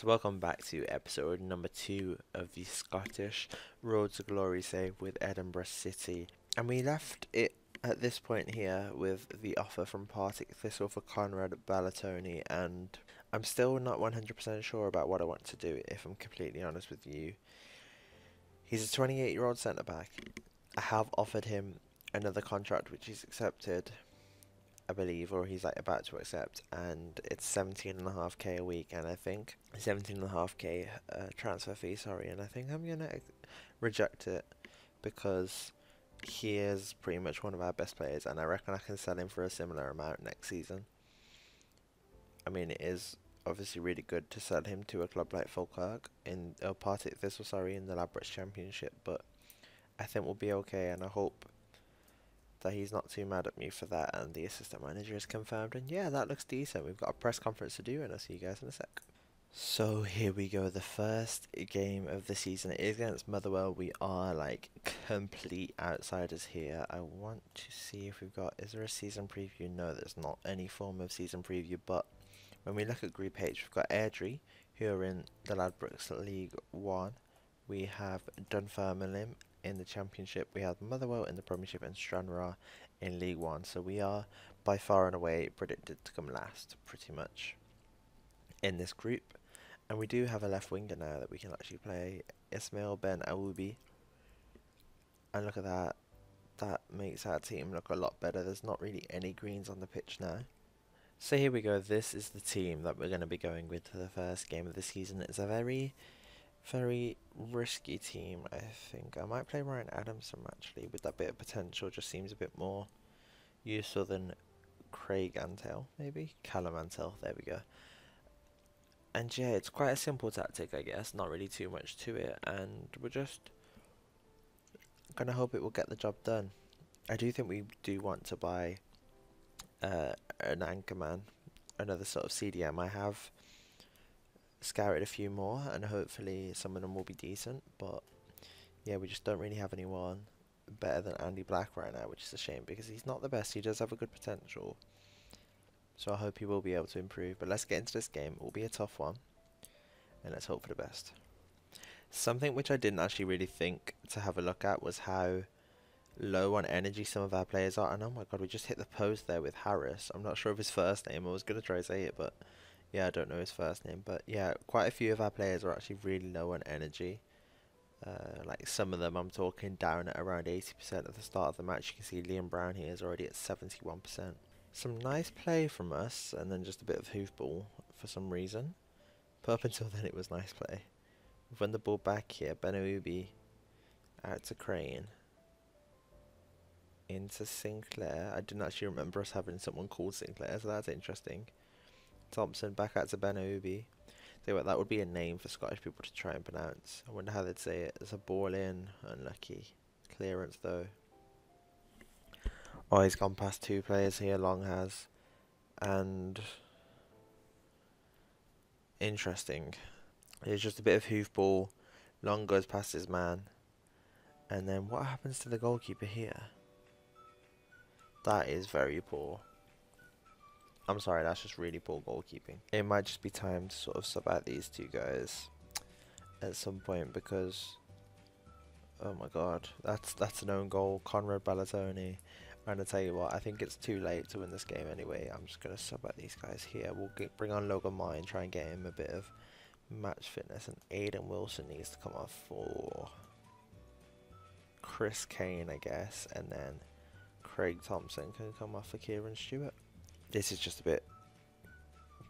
So welcome back to episode number two of the Scottish Road to Glory save with Edinburgh City. And we left it at this point here with the offer from Partick Thistle for Conrad Ballatoni and I'm still not 100% sure about what I want to do if I'm completely honest with you. He's a 28 year old centre back. I have offered him another contract which he's accepted I believe, or he's like about to accept, and it's seventeen and a half k a week, and I think seventeen and a half k uh, transfer fee. Sorry, and I think I'm gonna reject it because he is pretty much one of our best players, and I reckon I can sell him for a similar amount next season. I mean, it is obviously really good to sell him to a club like Falkirk in a party. This was sorry in the Ladbrokes Championship, but I think we'll be okay, and I hope that he's not too mad at me for that and the assistant manager is confirmed and yeah that looks decent. We've got a press conference to do and I'll see you guys in a sec. So here we go. The first game of the season is against Motherwell. We are like complete outsiders here. I want to see if we've got is there a season preview? No there's not any form of season preview but when we look at group H we've got Airdrie who are in the Ladbrokes League 1 we have Dunfermline in the Championship. We have Motherwell in the Premiership and Stranraer in League One. So we are by far and away predicted to come last, pretty much, in this group. And we do have a left winger now that we can actually play Ismail Ben Awubi. And look at that. That makes our team look a lot better. There's not really any greens on the pitch now. So here we go. This is the team that we're going to be going with for the first game of the season. It's a very very risky team, I think. I might play Ryan Adamson actually, with that bit of potential. Just seems a bit more useful than Craig Antell, maybe? Callum Antell, there we go. And yeah, it's quite a simple tactic, I guess. Not really too much to it. And we're just to hope it will get the job done. I do think we do want to buy uh, an Anchorman, another sort of CDM. I have scouted a few more, and hopefully some of them will be decent. But yeah, we just don't really have anyone better than Andy Black right now, which is a shame because he's not the best. He does have a good potential. So I hope he will be able to improve. But let's get into this game. It will be a tough one. And let's hope for the best. Something which I didn't actually really think to have a look at was how low on energy some of our players are. And oh my god, we just hit the post there with Harris. I'm not sure of his first name. I was going to try to say it, but yeah, I don't know his first name, but yeah, quite a few of our players are actually really low on energy. Uh, like some of them, I'm talking down at around 80% at the start of the match. You can see Liam Brown here is already at 71%. Some nice play from us, and then just a bit of hoofball for some reason. But up until then, it was nice play. We've won the ball back here. Benoubi out to Crane. Into Sinclair. I didn't actually remember us having someone called Sinclair, so that's interesting. Thompson back out to. Say what that would be a name for Scottish people to try and pronounce. I wonder how they'd say it. It's a ball in, unlucky. Clearance though. Oh, he's gone past two players here, Long has. And interesting. It's just a bit of hoofball. Long goes past his man. And then what happens to the goalkeeper here? That is very poor. I'm sorry, that's just really poor goalkeeping. It might just be time to sort of sub out these two guys at some point because oh my god, that's that's an own goal. Conrad Ballatoni. And I tell you what, I think it's too late to win this game anyway. I'm just gonna sub out these guys here. We'll get, bring on Logan Mine, try and get him a bit of match fitness, and Aiden Wilson needs to come off for Chris Kane, I guess, and then Craig Thompson can come off for Kieran Stewart this is just a bit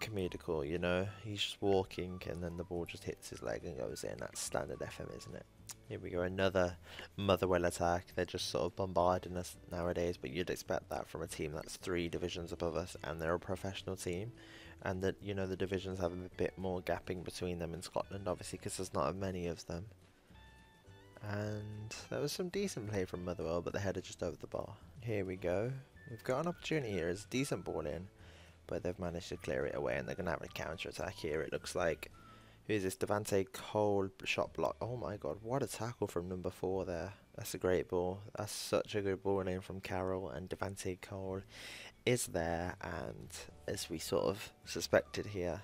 comedical, you know. He's just walking and then the ball just hits his leg and goes in. That's standard FM, isn't it? Here we go, another Motherwell attack. They're just sort of bombarding us nowadays, but you'd expect that from a team that's three divisions above us and they're a professional team. And that, you know, the divisions have a bit more gapping between them in Scotland, obviously, because there's not many of them. And there was some decent play from Motherwell, but the header just over the bar. Here we go. We've got an opportunity here. It's a decent ball in, but they've managed to clear it away, and they're going to have a counter attack here. It looks like. Who is this? Devante Cole shot block. Oh my god, what a tackle from number four there. That's a great ball. That's such a good ball in from Carroll, and Devante Cole is there, and as we sort of suspected here,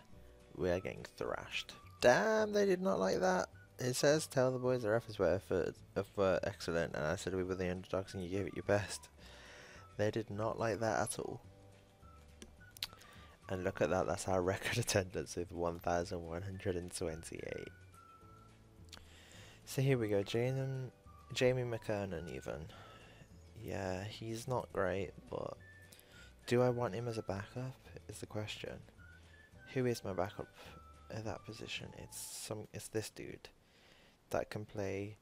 we are getting thrashed. Damn, they did not like that. It says, tell the boys the efforts were, effort, were excellent, and I said we were the underdogs and you gave it your best. They did not like that at all. And look at that, that's our record attendance with 1,128. So here we go, Jane Jamie McKernan even. Yeah, he's not great, but do I want him as a backup is the question. Who is my backup at that position? It's some it's this dude that can play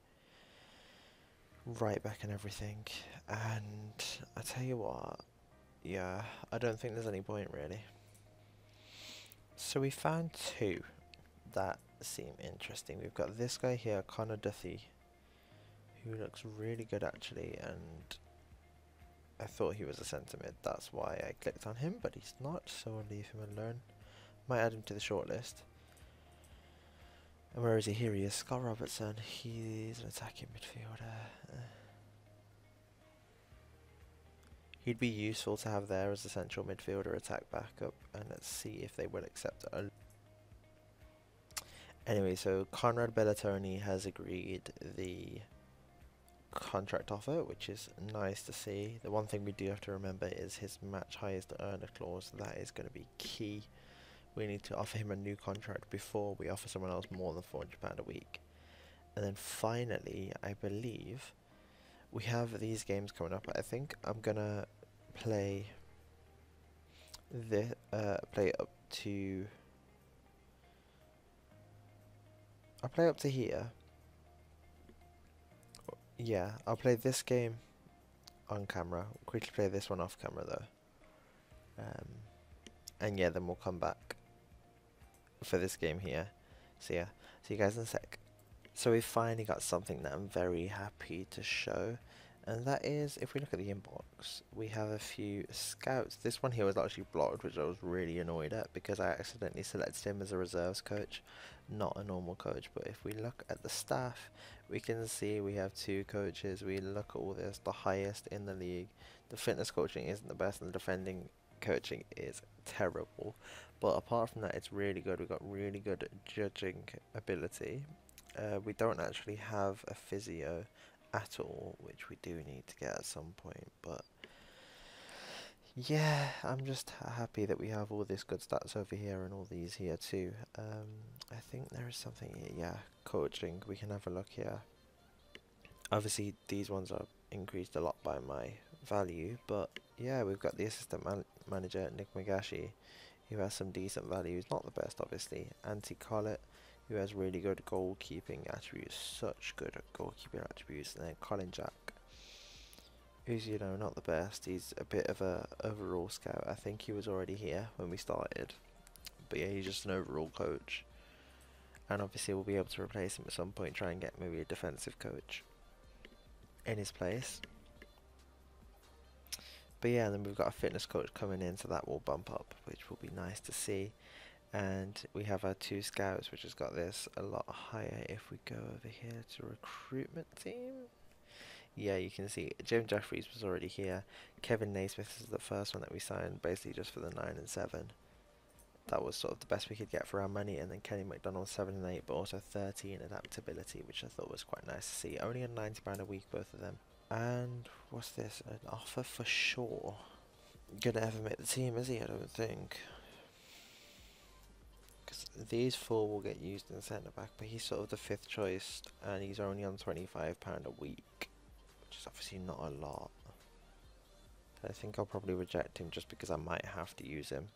right back and everything. And I tell you what, yeah, I don't think there's any point really. So we found two that seem interesting. We've got this guy here, Connor Duthie, who looks really good actually, and I thought he was a centre mid, that's why I clicked on him, but he's not, so I'll leave him alone. Might add him to the shortlist. And where is he? Here he is, Scott Robertson. He's an attacking midfielder. He'd be useful to have there as a central midfielder attack backup, and let's see if they will accept. Anyway, so Conrad Bellatoni has agreed the contract offer, which is nice to see. The one thing we do have to remember is his match highest earner clause. That is going to be key. We need to offer him a new contract before we offer someone else more than £400 a week. And then finally, I believe we have these games coming up. I think I'm going to play the uh, play up to I'll play up to here yeah, I'll play this game on camera. quickly play this one off camera though. Um, and yeah, then we'll come back for this game here. So yeah, see you guys in a sec. So we finally got something that I'm very happy to show. And that is, if we look at the inbox, we have a few scouts. This one here was actually blocked, which I was really annoyed at because I accidentally selected him as a reserves coach, not a normal coach. But if we look at the staff, we can see we have two coaches. We look at all this, the highest in the league. The fitness coaching isn't the best, and the defending coaching is terrible. But apart from that, it's really good. We've got really good judging ability. Uh, we don't actually have a physio at all, which we do need to get at some point, but yeah, I'm just happy that we have all this good stats over here and all these here too. Um, I think there is something here, yeah, coaching, we can have a look here. Obviously these ones are increased a lot by my value, but yeah, we've got the assistant man manager, Nick Magashi, who has some decent values, not the best obviously, Anti Collett, who has really good goalkeeping attributes, such good goalkeeping attributes, and then Colin Jack, who's you know not the best. He's a bit of a overall scout. I think he was already here when we started, but yeah, he's just an overall coach, and obviously we'll be able to replace him at some point. Try and get maybe a defensive coach in his place. But yeah, then we've got a fitness coach coming in, so that will bump up, which will be nice to see. And we have our two scouts which has got this a lot higher if we go over here to recruitment team. Yeah you can see Jim Jeffries was already here. Kevin Naismith is the first one that we signed basically just for the 9 and 7 that was sort of the best we could get for our money and then Kenny McDonald 7 and 8 but also 13 adaptability which I thought was quite nice to see. Only a £90 a week both of them and what's this an offer for sure gonna ever make the team is he I don't think Because these four will get used in centre back, but he's sort of the fifth choice, and he's only on £25 a week, which is obviously not a lot. I think I'll probably reject him just because I might have to use him.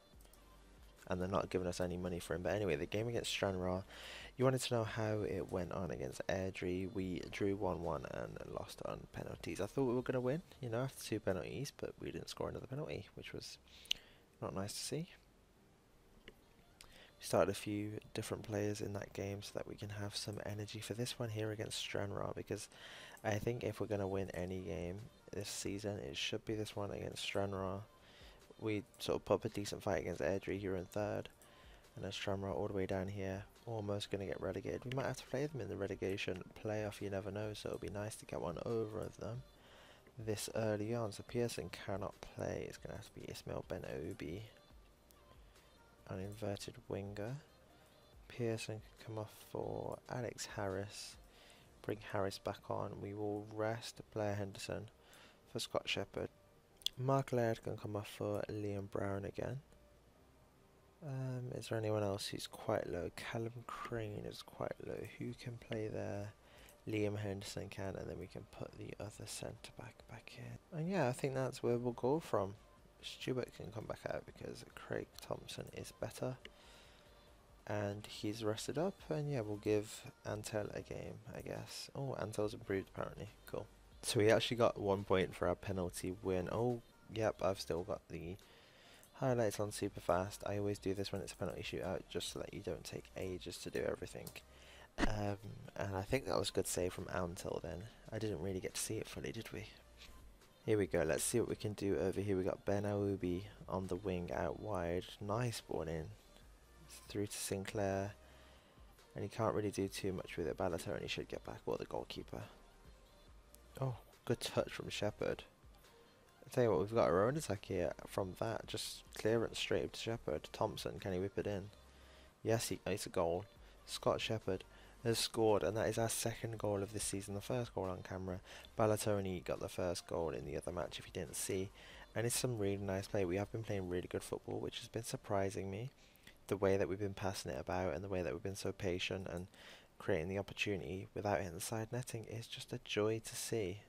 And they're not giving us any money for him. But anyway, the game against Stranraer, you wanted to know how it went on against Airdrie. We drew 1-1 and lost on penalties. I thought we were going to win, you know, after two penalties, but we didn't score another penalty, which was not nice to see We started a few different players in that game so that we can have some energy for this one here against Stranraer because I think if we're going to win any game this season it should be this one against Stranraer. We sort of put up a decent fight against Airdrie here in third and then Stranraer all the way down here almost going to get relegated. We might have to play them in the relegation playoff, you never know, so it'll be nice to get one over of them this early on. So Pearson cannot play, it's going to have to be Ismail Ben Obi an inverted winger. Pearson can come off for Alex Harris. Bring Harris back on. We will rest Blair Henderson for Scott Shepherd. Mark Laird can come off for Liam Brown again. Um, is there anyone else who's quite low? Callum Crane is quite low. Who can play there? Liam Henderson can, and then we can put the other centre back back in. And yeah, I think that's where we'll go from. Stewart can come back out because Craig Thompson is better. And he's rested up, and yeah, we'll give Antell a game, I guess. Oh, Antell's improved apparently. Cool. So we actually got one point for our penalty win. Oh, yep, I've still got the highlights on super fast. I always do this when it's a penalty shootout, just so that you don't take ages to do everything. Um, and I think that was a good save from until then. I didn't really get to see it fully, did we? Here we go, let's see what we can do over here. We got Ben Aoubi on the wing out wide. Nice ball in. Through to Sinclair. And he can't really do too much with it. Balotelli should get back, or the goalkeeper. Oh, good touch from Shepherd. I tell you what, we've got our own attack here from that. Just clearance straight up to Shepherd. Thompson, can he whip it in? Yes, he, it's a goal. Scott Shepherd has scored, and that is our second goal of this season. The first goal on camera. Balatoni got the first goal in the other match, if you didn't see. And it's some really nice play. We have been playing really good football, which has been surprising me. The way that we've been passing it about, and the way that we've been so patient and creating the opportunity without hitting the side netting is just a joy to see.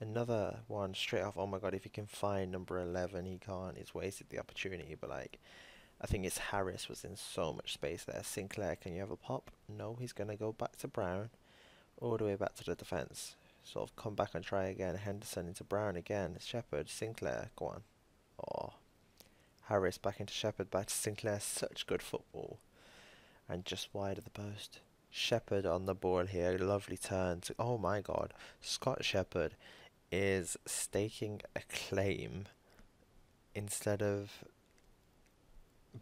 Another one straight off. Oh my god! If he can find number eleven, he can't. He's wasted the opportunity. But like, I think it's Harris was in so much space there. Sinclair, can you have a pop? No, he's going to go back to Brown, all the way back to the defence. Sort of come back and try again. Henderson into Brown again. Shepherd, Sinclair, go on. Oh, Harris back into Shepherd, back to Sinclair. Such good football. And just wide of the post. Shepherd on the ball here. Lovely turn. To, oh my god. Scott Shepherd is staking a claim instead of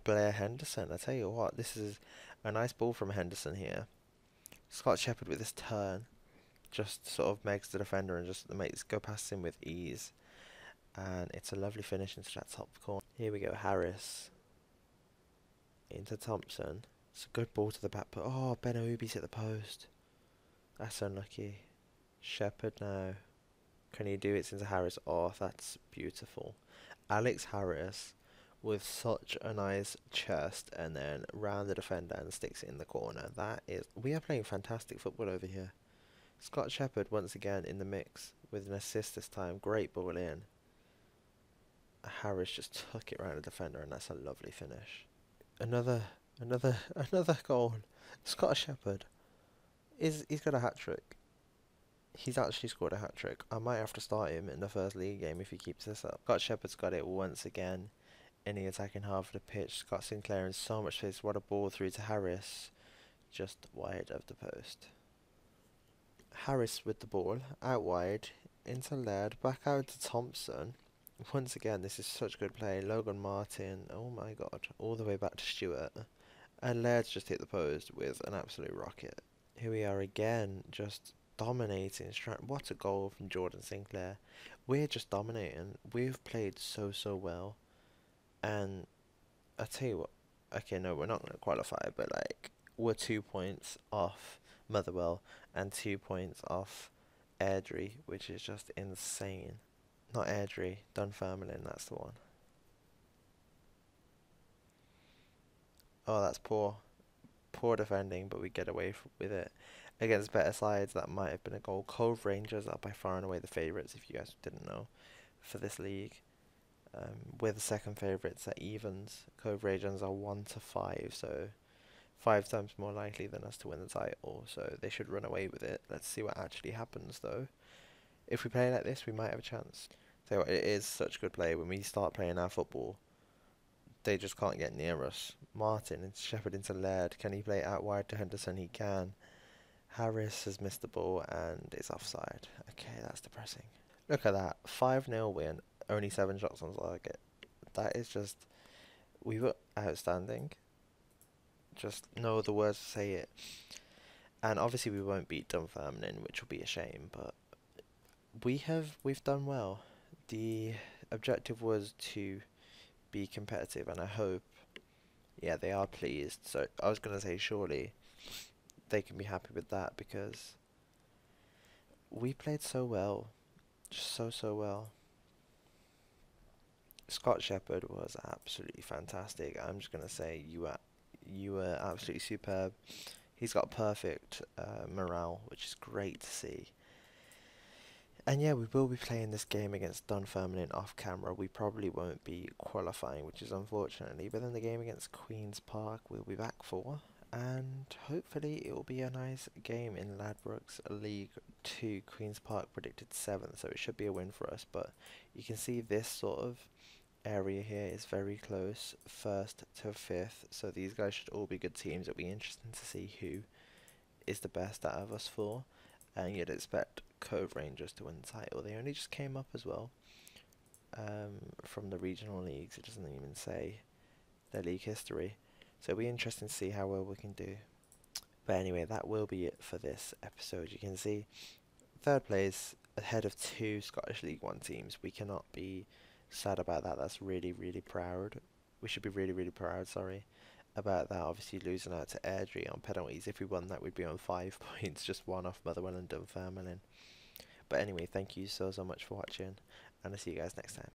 Blair Henderson. I tell you what, this is a nice ball from Henderson here. Scott Shepherd with this turn just sort of makes the defender and just makes go past him with ease. And it's a lovely finish into that top corner. Here we go, Harris into Thompson. It's a good ball to the back, but oh, Ben Aoubi's at the post. That's unlucky. Shepherd now. Can he do it since Harris? Oh, that's beautiful. Alex Harris with such a nice chest and then round the defender and sticks it in the corner. That is, we are playing fantastic football over here. Scott Shepherd once again in the mix with an assist this time. Great ball in. Harris just took it round the defender and that's a lovely finish. Another, another, another goal. Scott Shepherd is he's got a hat trick. He's actually scored a hat trick. I might have to start him in the first league game if he keeps this up. Scott Shepherd's got it once again in the attacking half of the pitch. Scott Sinclair in so much space. What a ball through to Harris, just wide of the post. Harris with the ball, out wide, into Laird, back out to Thompson. Once again, this is such good play. Logan Martin, oh my god, all the way back to Stewart. And Laird's just hit the post with an absolute rocket. Here we are again, just dominating. What a goal from Jordan Sinclair. We're just dominating. We've played so, so well. And I tell you what, okay, no, we're not going to qualify, but like we're two points off Motherwell and two points off Airdrie, which is just insane. Not Airdrie, Dunfermline, that's the one. Oh, that's poor. Poor defending, but we get away with it. Against better sides, that might have been a goal. Cove Rangers are by far and away the favourites, if you guys didn't know, for this league. Um, we're the second favourites at evens. Cove Rangers are 1 to 5, so five times more likely than us to win the title, so they should run away with it. Let's see what actually happens, though. If we play like this, we might have a chance. So it is such good play. When we start playing our football, they just can't get near us. Martin and Shepherd into Laird. Can he play out wide to Henderson? He can. Harris has missed the ball and is offside. Okay, that's depressing. Look at that. 5 0 win only seven shots on target. That is just, we were outstanding. Just no other words to say it. And obviously we won't beat Dunfermline, which will be a shame, but we have we've done well. The objective was to be competitive, and I hope yeah, they are pleased. So I was gonna say surely they can be happy with that because we played so well, just so so well. Scott Shepherd was absolutely fantastic. I'm just gonna say you were you were absolutely superb. He's got perfect uh, morale, which is great to see. And yeah, we will be playing this game against Dunfermline off camera. We probably won't be qualifying, which is unfortunately. But then the game against Queen's Park we'll be back for. And hopefully it will be a nice game in Ladbrokes League 2. Queen's Park predicted 7th, so it should be a win for us. But you can see this sort of area here is very close, first to fifth. So these guys should all be good teams. It'll be interesting to see who is the best out of us four. And you'd expect Cove Rangers to win the title. They only just came up as well um, from the regional leagues. It doesn't even say their league history. So it'll be interesting to see how well we can do. But anyway, that will be it for this episode. You can see third place ahead of two Scottish League One teams. We cannot be sad about that. That's really, really proud. We should be really, really proud, sorry, about that. Obviously losing out to Airdrie on penalties. If we won that, we'd be on five points, just one off Motherwell and Dunfermline. But anyway, thank you so, so much for watching, and I'll see you guys next time.